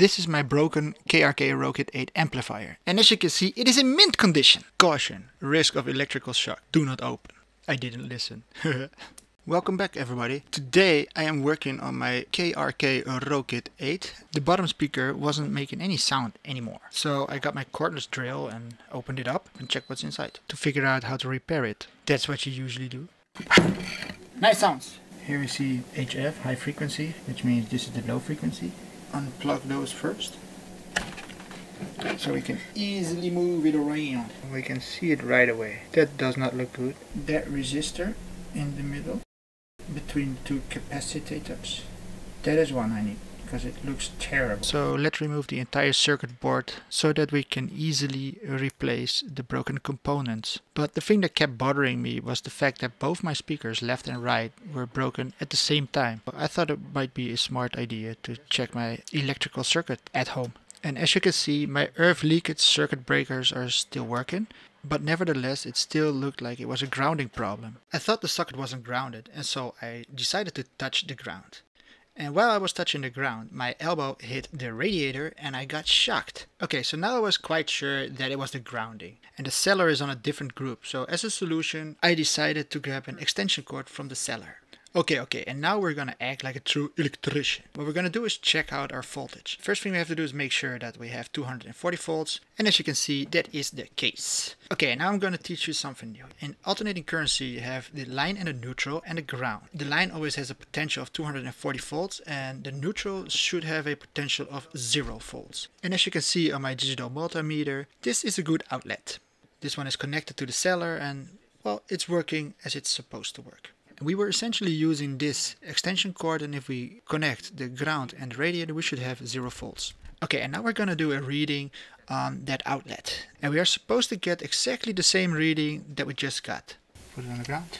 This is my broken KRK Rokit 8 amplifier. And as you can see, it is in mint condition. Caution, risk of electrical shock. Do not open. I didn't listen. Welcome back everybody. Today I am working on my KRK Rokit 8. The bottom speaker wasn't making any sound anymore. So I got my cordless drill and opened it up and checked what's inside to figure out how to repair it. That's what you usually do. nice sounds. Here we see HF, high frequency, which means this is the low frequency. Unplug those first. So we can easily move it around. We can see it right away. That does not look good. That resistor in the middle between the two capacitors. That is one I need because it looks terrible. So let's remove the entire circuit board so that we can easily replace the broken components. But the thing that kept bothering me was the fact that both my speakers left and right were broken at the same time. I thought it might be a smart idea to check my electrical circuit at home. And as you can see, my earth leakage circuit breakers are still working, but nevertheless it still looked like it was a grounding problem. I thought the socket wasn't grounded, and so I decided to touch the ground. And while I was touching the ground, my elbow hit the radiator and I got shocked. Okay, so now I was quite sure that it was the grounding. And the cellar is on a different group, so as a solution, I decided to grab an extension cord from the cellar. Okay, okay, and now we're gonna act like a true electrician. What we're gonna do is check out our voltage. First thing we have to do is make sure that we have 240 volts, and as you can see, that is the case. Okay, now I'm gonna teach you something new. In alternating currency, you have the line and the neutral and the ground. The line always has a potential of 240 volts, and the neutral should have a potential of 0 volts. And as you can see on my digital multimeter, this is a good outlet. This one is connected to the cellar, and well, it's working as it's supposed to work. We were essentially using this extension cord and if we connect the ground and the radiator we should have zero volts. Okay, and now we're gonna do a reading on that outlet. And we are supposed to get exactly the same reading that we just got. Put it on the ground.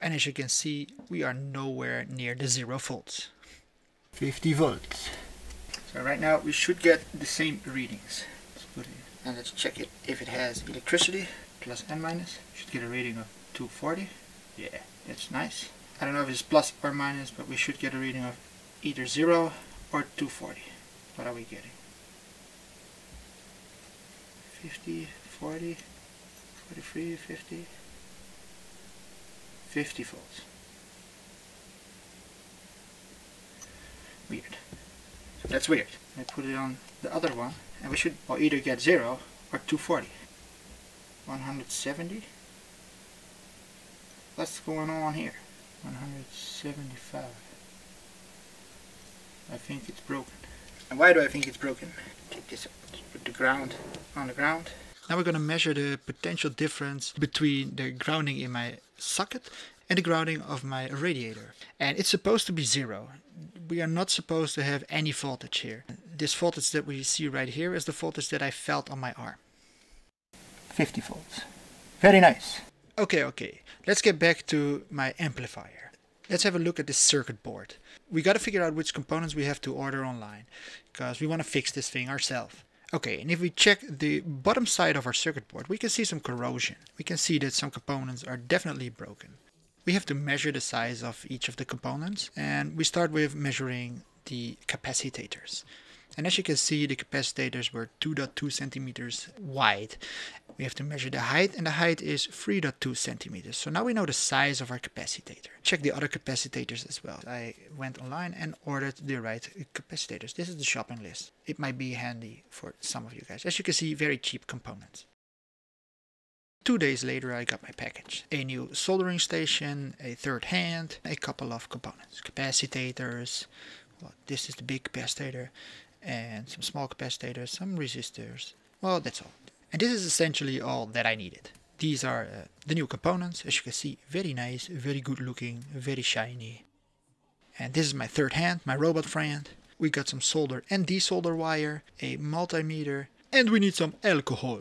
And as you can see, we are nowhere near the zero volts. 50 volts. So right now we should get the same readings. Let's put it in. And let's check it if it has electricity, plus and minus. Should get a reading of 240. Yeah. It's nice. I don't know if it's plus or minus, but we should get a reading of either 0 or 240. What are we getting? 50, 40, 43, 50, 50 volts. Weird. That's weird. I put it on the other one, and we should either get 0 or 240. 170 what's going on here? 175 I think it's broken. And why do I think it's broken? Take this put the ground on the ground. Now we're going to measure the potential difference between the grounding in my socket and the grounding of my radiator. And it's supposed to be zero. We are not supposed to have any voltage here. This voltage that we see right here is the voltage that I felt on my arm. 50 volts. Very nice Okay, okay. Let's get back to my amplifier. Let's have a look at this circuit board. We got to figure out which components we have to order online because we want to fix this thing ourselves. Okay, and if we check the bottom side of our circuit board, we can see some corrosion. We can see that some components are definitely broken. We have to measure the size of each of the components and we start with measuring the capacitors. And as you can see, the capacitors were 2.2 centimeters wide. We have to measure the height, and the height is 3.2 centimeters. So now we know the size of our capacitor. Check the other capacitors as well. I went online and ordered the right capacitors. This is the shopping list. It might be handy for some of you guys. As you can see, very cheap components. Two days later I got my package. A new soldering station, a third hand, a couple of components. Capacitors, well, this is the big capacitor, and some small capacitors, some resistors. Well, that's all. And this is essentially all that I needed. These are uh, the new components, as you can see, very nice, very good looking, very shiny. And this is my third hand, my robot friend. We got some solder and desolder wire, a multimeter, and we need some alcohol.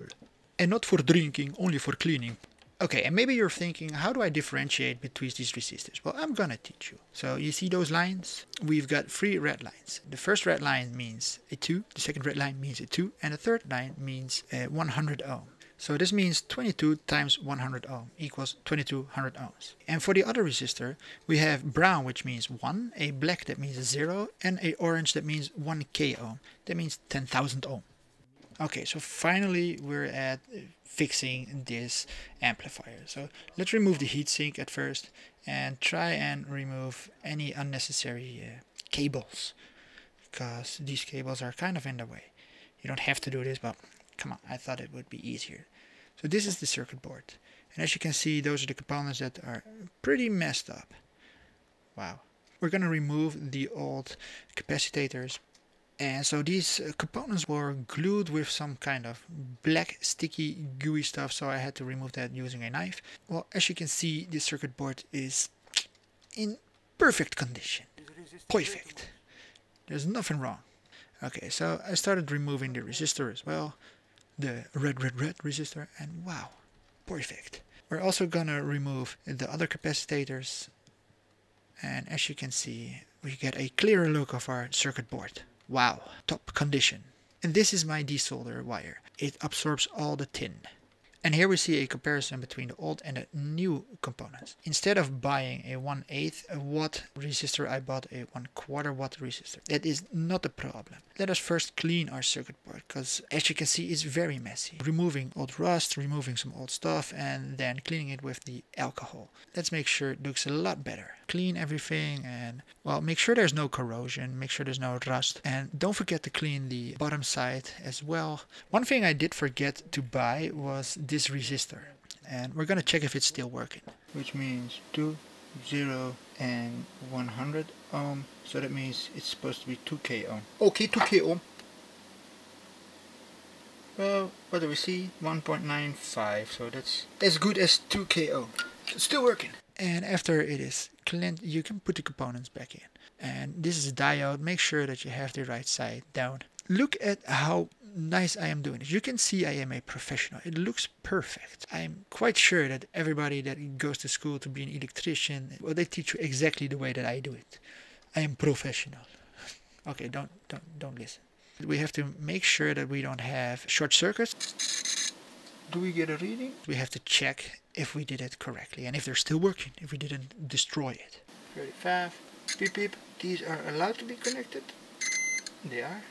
And not for drinking, only for cleaning. Okay, and maybe you're thinking, how do I differentiate between these resistors? Well, I'm gonna teach you. So you see those lines? We've got three red lines. The first red line means a 2, the second red line means a 2, and the third line means a 100 ohm. So this means 22 times 100 ohm equals 2200 ohms. And for the other resistor, we have brown, which means 1, a black that means 0, and a orange that means 1k ohm. That means 10,000 ohm. Okay, so finally we're at fixing this amplifier. So let's remove the heatsink at first and try and remove any unnecessary uh, cables because these cables are kind of in the way. You don't have to do this, but come on, I thought it would be easier. So this is the circuit board. And as you can see, those are the components that are pretty messed up. Wow. We're going to remove the old capacitors. And so these uh, components were glued with some kind of black sticky gooey stuff. So I had to remove that using a knife. Well, as you can see, the circuit board is in perfect condition. Perfect. There's nothing wrong. Okay, so I started removing the resistor as well the red red red resistor and wow perfect we're also gonna remove the other capacitors and as you can see we get a clearer look of our circuit board wow top condition and this is my desolder wire it absorbs all the tin and here we see a comparison between the old and the new components. Instead of buying a 1 8 watt resistor, I bought a 1 quarter watt resistor. That is not a problem. Let us first clean our circuit board, because as you can see, it's very messy. Removing old rust, removing some old stuff, and then cleaning it with the alcohol. Let's make sure it looks a lot better. Clean everything and, well, make sure there's no corrosion, make sure there's no rust, and don't forget to clean the bottom side as well. One thing I did forget to buy was this resistor. And we're gonna check if it's still working. Which means 2 0 and 100 ohm. So that means it's supposed to be 2k ohm. Okay 2k ohm. Well what do we see? 1.95 so that's as good as 2k ohm. It's still working. And after it is cleaned you can put the components back in and this is a diode make sure that you have the right side down look at how nice I am doing it. You can see I am a professional. It looks perfect. I'm quite sure that everybody that goes to school to be an electrician, well, they teach you exactly the way that I do it. I am professional. Okay, don't don't don't listen. We have to make sure that we don't have short circuits. Do we get a reading? We have to check if we did it correctly and if they're still working, if we didn't destroy it. 35. Beep beep. These are allowed to be connected. They are.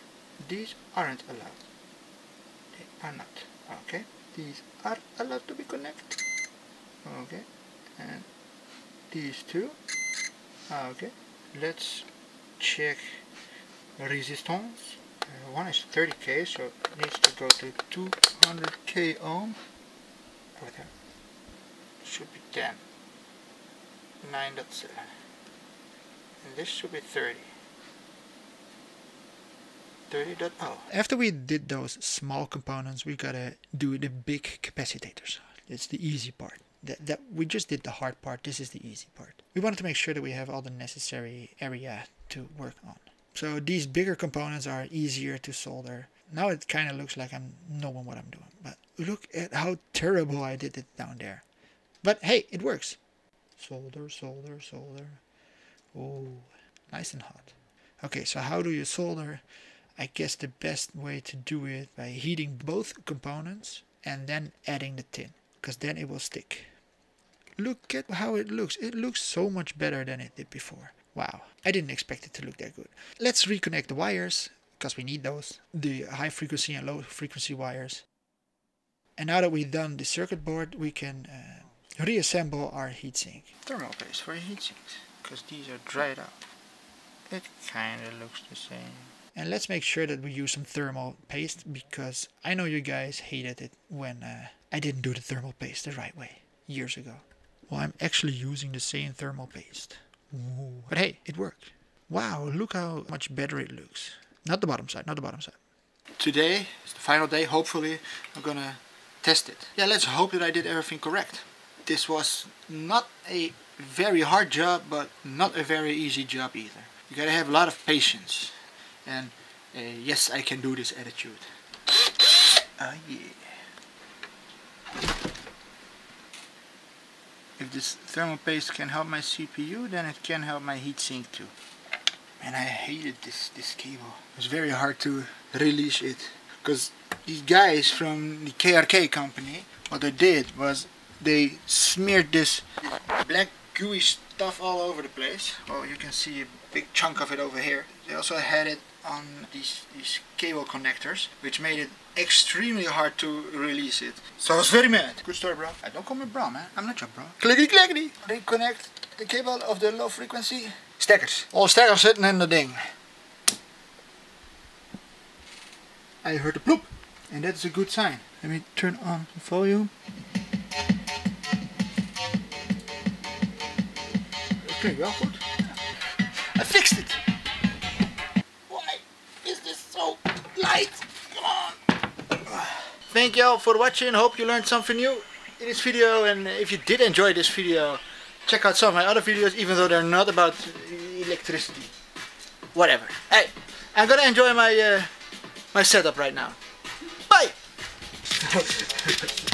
These aren't allowed. They are not. Okay. These are allowed to be connected? Okay. And these two? Okay. Let's check resistance. Uh, one is 30k so it needs to go to 200k ohm. Over there should be 10 9.7 and this should be 30 30.0. After we did those small components, we gotta do the big capacitors. It's the easy part. That, that we just did the hard part. This is the easy part. We wanted to make sure that we have all the necessary area to work on. So these bigger components are easier to solder. Now it kind of looks like I'm knowing what I'm doing. But look at how terrible I did it down there. But hey, it works. Solder, solder, solder. Oh, nice and hot. Okay, so how do you solder? I guess the best way to do it by heating both components and then adding the tin because then it will stick. Look at how it looks. It looks so much better than it did before. Wow, I didn't expect it to look that good. Let's reconnect the wires because we need those. The high frequency and low frequency wires. And now that we've done the circuit board, we can uh, reassemble our heatsink. Thermal paste for heatsinks because these are dried out. It kind of looks the same. And let's make sure that we use some thermal paste because I know you guys hated it when uh, I didn't do the thermal paste the right way years ago. Well, I'm actually using the same thermal paste. Ooh. But hey, it worked. Wow, look how much better it looks. Not the bottom side, not the bottom side. Today is the final day. Hopefully I'm gonna test it. Yeah, let's hope that I did everything correct. This was not a very hard job, but not a very easy job either. You gotta have a lot of patience. And uh, yes I can do this attitude. Ah yeah. If this thermal paste can help my CPU then it can help my heatsink too. And I hated this this cable. It was very hard to release it. Because these guys from the KRK company, what they did was they smeared this black gooey stuff all over the place. Well, you can see a big chunk of it over here. They also had it on these, these cable connectors, which made it extremely hard to release it. So I was very mad. Good story, bro. I don't call me bro, man. I'm not your bro. Clickety clackety. They connect the cable of the low frequency stekkers. All stekkers sitting in the ding. I heard a ploop, and that's a good sign. Let me turn on the volume. Okay, well good. I fixed it. Why is this so light? Come on. Thank y'all for watching. Hope you learned something new in this video. And if you did enjoy this video, check out some of my other videos, even though they're not about electricity. Whatever. Hey, I'm gonna enjoy my uh, my setup right now. Bye.